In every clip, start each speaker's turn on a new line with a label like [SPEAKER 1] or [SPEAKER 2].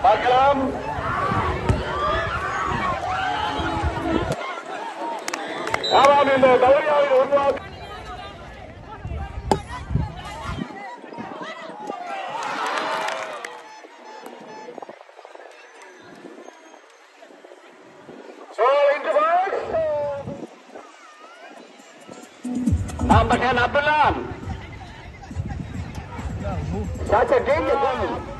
[SPEAKER 1] Pagelang. Avamind Davariyavin Number 10, Abdullah. That's a danger zone.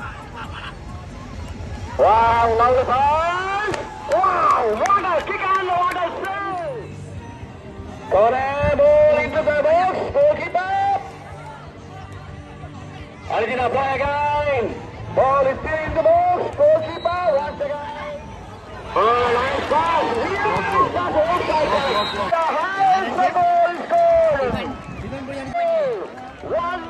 [SPEAKER 1] Wow, notified! Wow, what a kick and what a save! Corner ball into the box, goalkeeper! Arjuna play again! Ball is still in the box, goalkeeper once again! Oh, nice pass! Yes, that's The highest goal is scored! One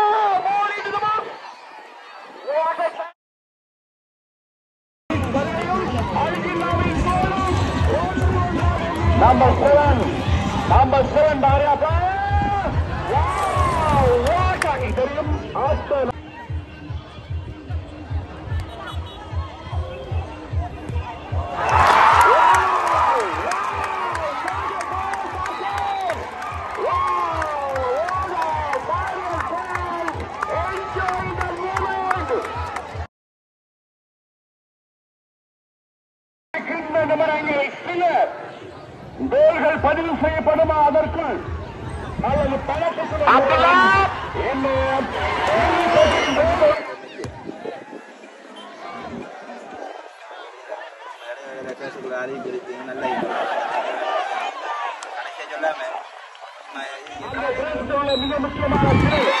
[SPEAKER 1] Number seven. Number seven dari apa? Wow, wah kaki kering. Astaga. தகவல்கள் பதிவு செய்யப்படுமா அதற்குள் அல்லது பணத்துக்கு மிக முக்கியமான